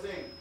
blessing.